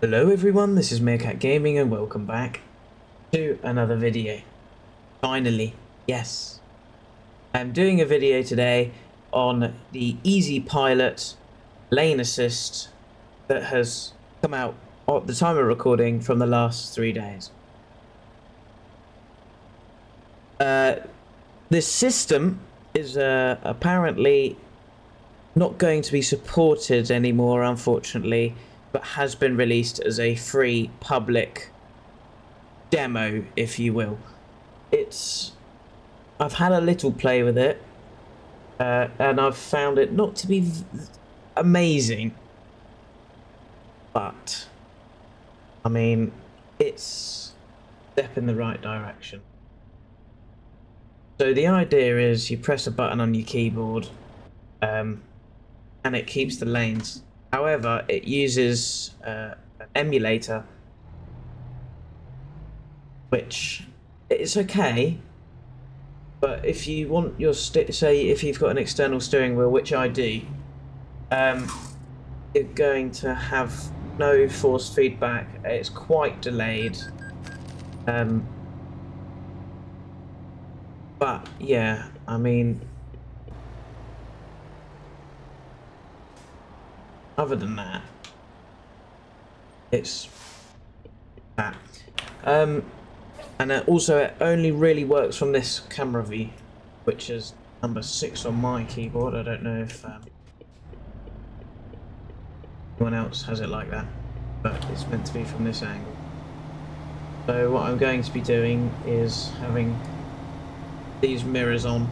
Hello everyone, this is Meerkat Gaming and welcome back to another video. Finally, yes. I'm doing a video today on the EasyPilot lane assist that has come out at the time of recording from the last three days. Uh, this system is uh, apparently not going to be supported anymore, unfortunately, but has been released as a free public demo, if you will. It's. I've had a little play with it, uh, and I've found it not to be amazing, but I mean, it's step in the right direction. So the idea is you press a button on your keyboard, um, and it keeps the lanes. However, it uses uh, an emulator, which it's okay. But if you want your say if you've got an external steering wheel, which I do, um, you're going to have no force feedback. It's quite delayed. Um, but yeah, I mean, other than that, it's that. Um, and it also, it only really works from this camera view, which is number six on my keyboard. I don't know if um, anyone else has it like that, but it's meant to be from this angle. So what I'm going to be doing is having these mirrors on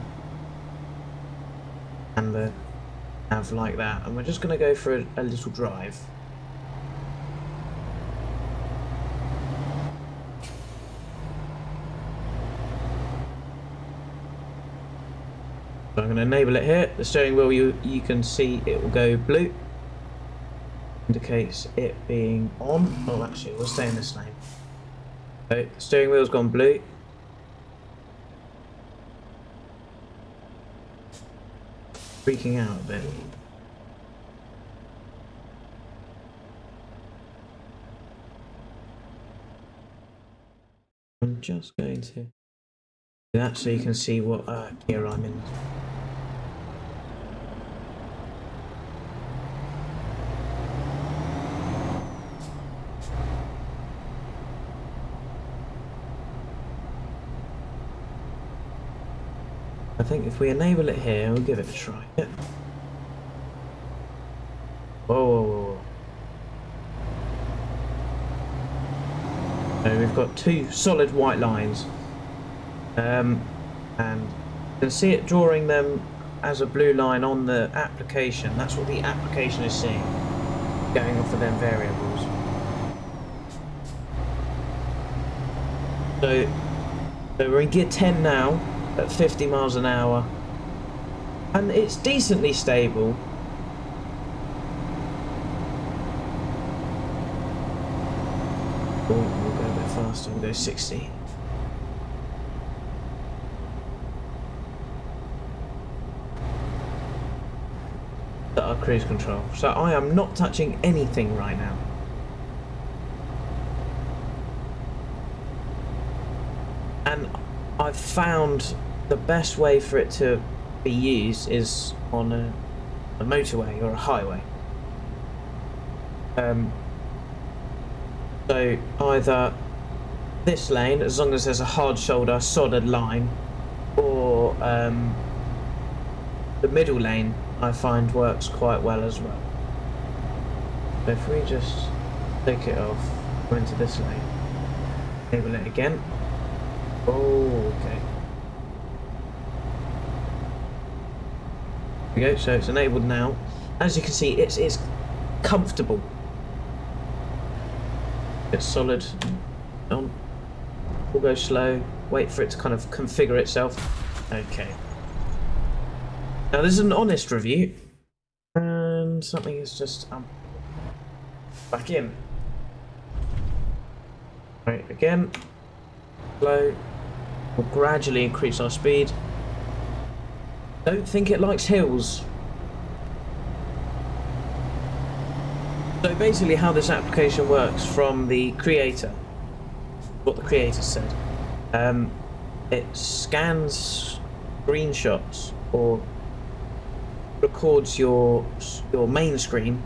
and the have like that and we're just going to go for a, a little drive So I'm going to enable it here. The steering wheel, you, you can see it will go blue. Indicates it being on. Oh, actually, we'll stay in this lane. So, steering wheel's gone blue. Freaking out a bit. I'm just going to do that so you can see what uh, gear I'm in. I think if we enable it here, we'll give it a try. Whoa, whoa, whoa. So we've got two solid white lines. Um, and you can see it drawing them as a blue line on the application. That's what the application is seeing, going off of them variables. So, so we're in gear 10 now at 50 miles an hour. And it's decently stable. Oh, we'll go a bit faster, we'll go 60. That our cruise control. So I am not touching anything right now. And I've found the best way for it to be used is on a, a motorway or a highway. Um, so either this lane, as long as there's a hard shoulder, solid line, or um, the middle lane, I find works quite well as well. So if we just take it off, go into this lane, enable it again. Oh, okay. We go, so it's enabled now. As you can see, it's, it's comfortable. It's solid. On. We'll go slow. Wait for it to kind of configure itself. Okay. Now this is an honest review. And something is just um, back in. Right, again. Slow. We'll gradually increase our speed. Don't think it likes hills. So basically how this application works from the creator, what the creator said, um, it scans screenshots or records your your main screen,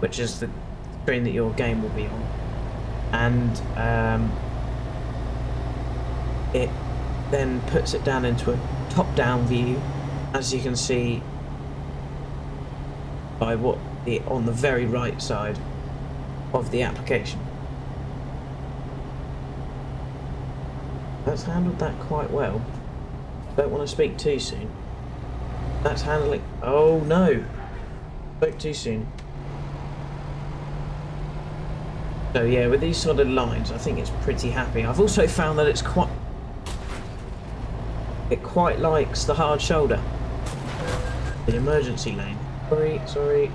which is the screen that your game will be on, and um, it then puts it down into a top-down view, as you can see by what the on the very right side of the application. That's handled that quite well. Don't want to speak too soon. That's handling... Oh no! Spoke too soon. So yeah, with these solid lines, I think it's pretty happy. I've also found that it's quite... It quite likes the hard shoulder. The emergency lane. Sorry, sorry.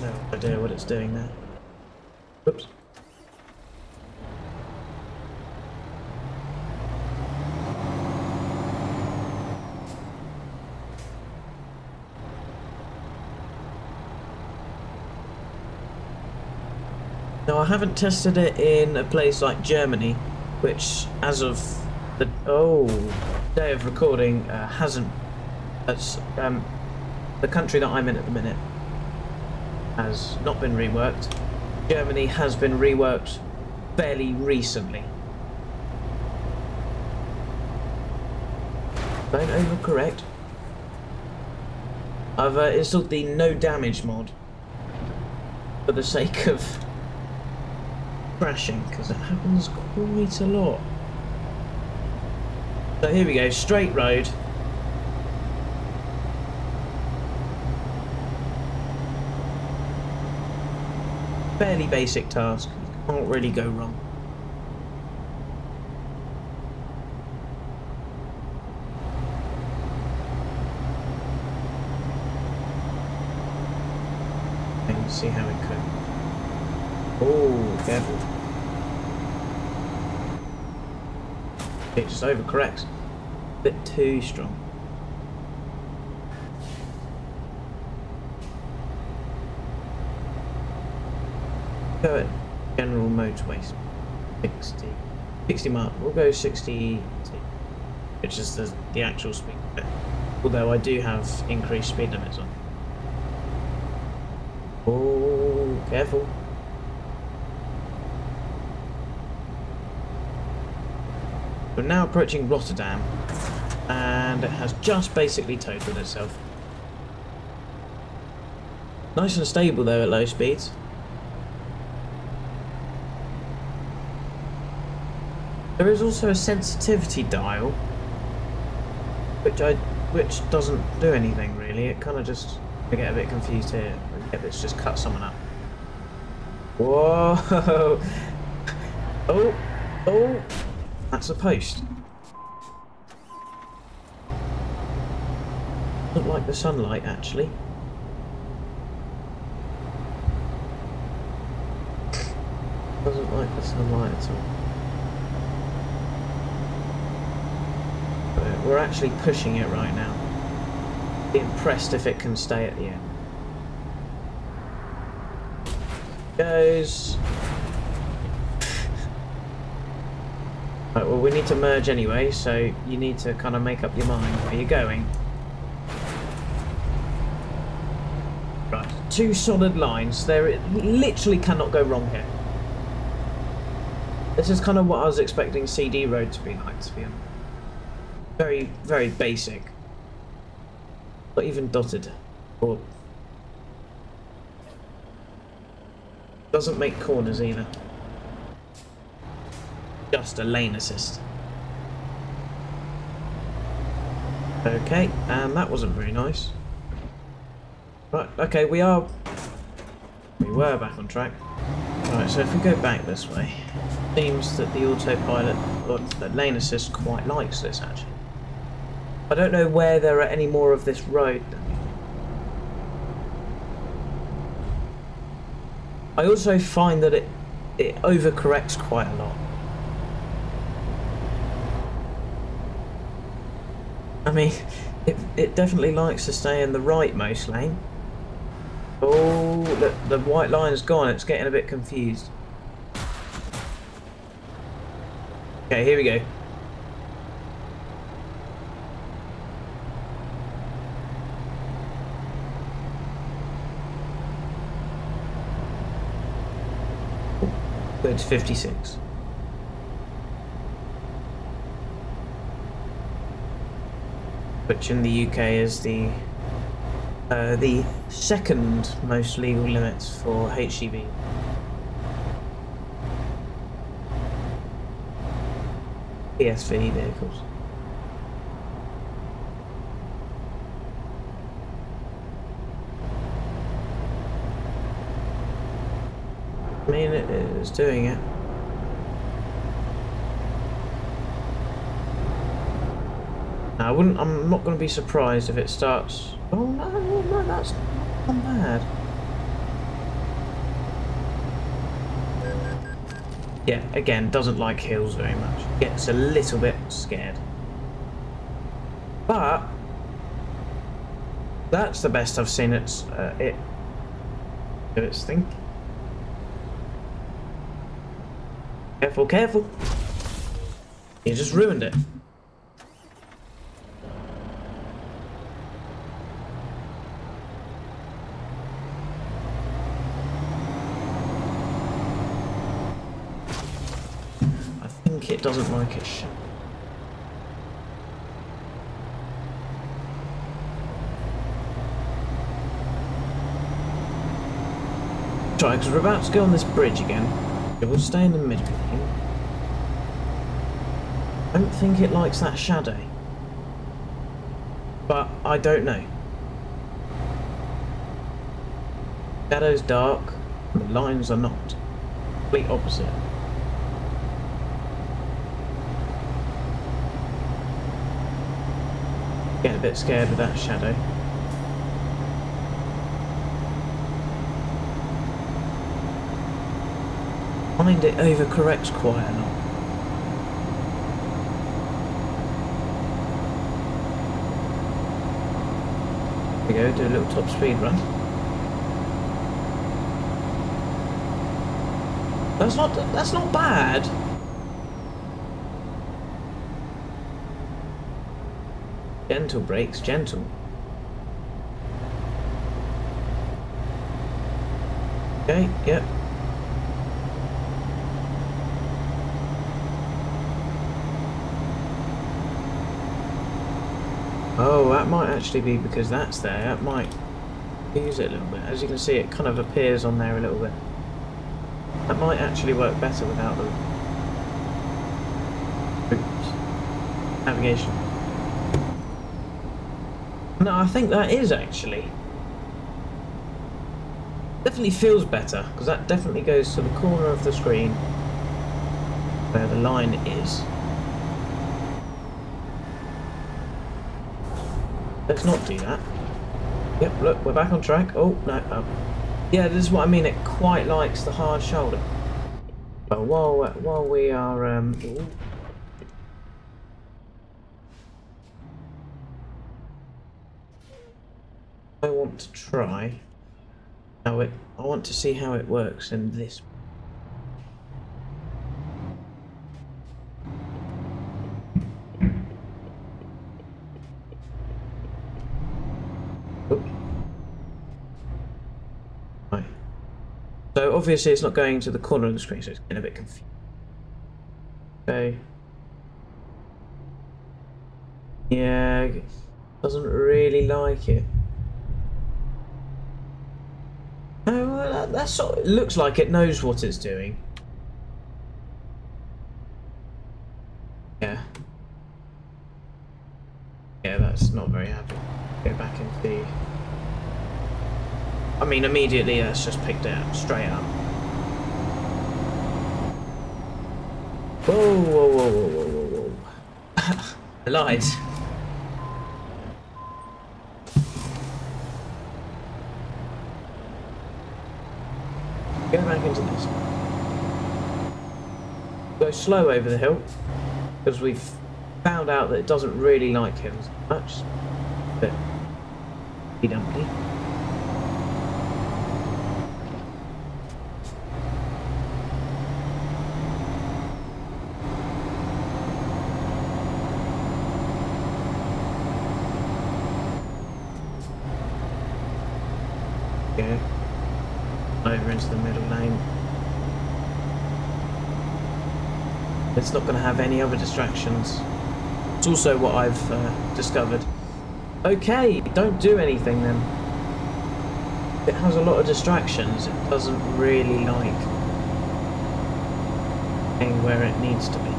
No idea what it's doing there. Oops. I haven't tested it in a place like Germany, which as of the oh day of recording uh, hasn't. That's um, the country that I'm in at the minute has not been reworked. Germany has been reworked fairly recently. Don't overcorrect. I've uh, installed the no damage mod for the sake of crashing because it happens quite a lot. So here we go, straight road. Fairly basic task, can't really go wrong. And see how. Oh, careful. It just overcorrects. A bit too strong. Go at general motorway 60. 60 mark. We'll go 60, which is the, the actual speed. Although I do have increased speed limits on. Oh, careful. We're now approaching Rotterdam, and it has just basically totaled itself. Nice and stable though at low speeds. There is also a sensitivity dial, which I which doesn't do anything really. It kind of just I get a bit confused here. Yep, it's just cut someone up. Whoa! Oh! Oh! That's a post. Look like the sunlight, actually. Doesn't like the sunlight at all. But we're actually pushing it right now. Be impressed if it can stay at the end. Goes. Right, well we need to merge anyway, so you need to kind of make up your mind where you're going. Right, two solid lines. There literally cannot go wrong here. This is kind of what I was expecting CD Road to be like, to be honest. Very, very basic. Not even dotted. Or... Doesn't make corners either just a lane assist. Okay, and that wasn't very nice. Right, okay, we are... We were back on track. Right, so if we go back this way, seems that the autopilot, or the lane assist quite likes this actually. I don't know where there are any more of this road. I also find that it, it overcorrects quite a lot. Mean, it, it definitely likes to stay in the rightmost lane. Oh, the, the white line's gone. It's getting a bit confused. Okay, here we go. Go to 56. Which in the UK is the uh, the second most legal limit for HGV. PSV vehicles. I mean, it is doing it. Now, I wouldn't. I'm not going to be surprised if it starts. Oh no, no, that's not bad. Yeah, again, doesn't like hills very much. Gets a little bit scared. But that's the best I've seen it. Uh, it do its thing. Careful, careful. You just ruined it. It doesn't like it. Try, because we're about to go on this bridge again. We'll stay in the middle lane. I don't think it likes that shadow. But I don't know. Shadow's dark, the lines are not. Complete opposite. Get a bit scared with that shadow. Find it overcorrects quite a lot. We go, do a little top speed run. That's not that's not bad. Gentle brakes, gentle. Okay, yep. Oh, that might actually be because that's there. That might use it a little bit. As you can see, it kind of appears on there a little bit. That might actually work better without the Oops. navigation. No, I think that is actually. Definitely feels better, because that definitely goes to the corner of the screen where the line is. Let's not do that. Yep, look, we're back on track. Oh, no, oh. Yeah, this is what I mean, it quite likes the hard shoulder. But while, while we are... Um, ooh. I want to try how it... I want to see how it works in this So obviously it's not going to the corner of the screen, so it's getting a bit confused. Okay. Yeah, doesn't really like it. Oh, well, that, sort of, looks like it knows what it's doing. Yeah. Yeah, that's not very happy. Go back into the I mean, immediately that's just picked it up, straight up. Whoa, whoa, whoa, whoa, whoa, whoa, whoa. I lied. Go slow over the hill, because we've found out that it doesn't really like hills much. But dumpty. Go over into the middle lane. It's not going to have any other distractions. It's also what I've uh, discovered. Okay, don't do anything then. It has a lot of distractions. It doesn't really like being where it needs to be.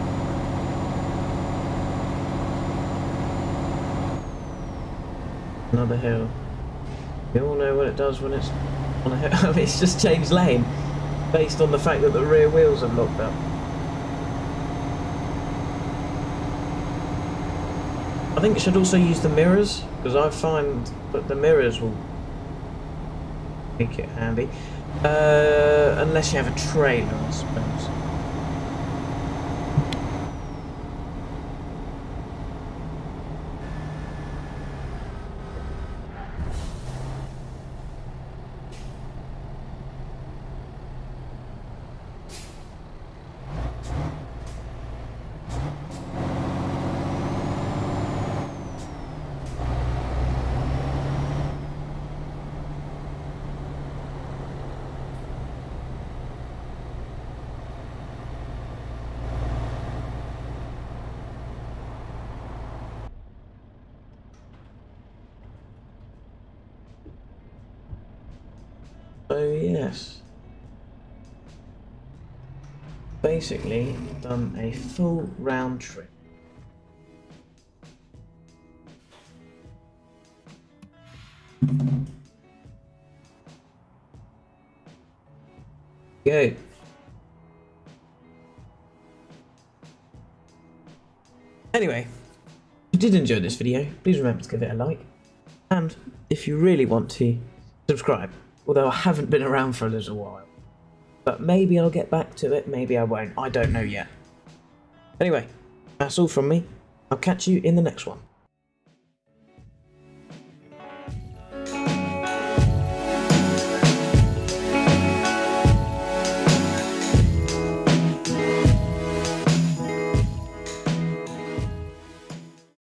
Another hill. We all know what it does when it's on a hill. it's just changed lane based on the fact that the rear wheels are locked up. I think it should also use the mirrors, because I find that the mirrors will make it handy. Uh, unless you have a trailer, I suppose. Oh yes. Basically, done a full round trip. Go. Anyway, if you did enjoy this video, please remember to give it a like. And if you really want to, subscribe although I haven't been around for a little while. But maybe I'll get back to it, maybe I won't, I don't know yet. Anyway, that's all from me. I'll catch you in the next one.